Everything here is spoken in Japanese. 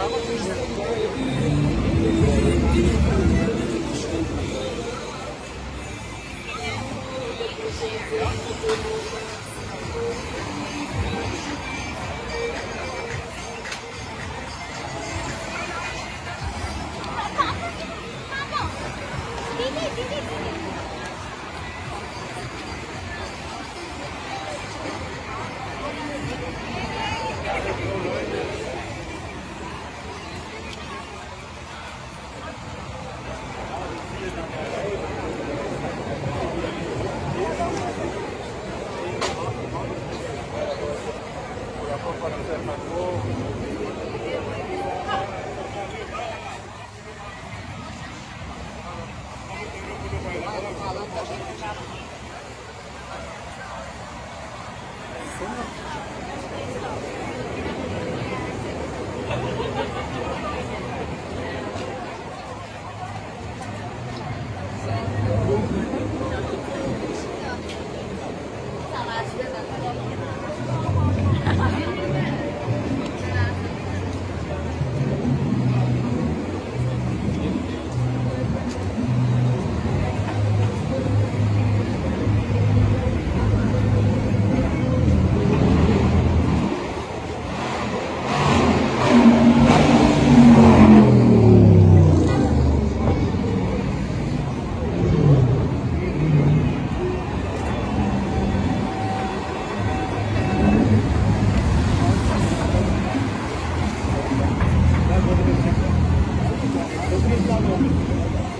Thank you. Thank you. どうも。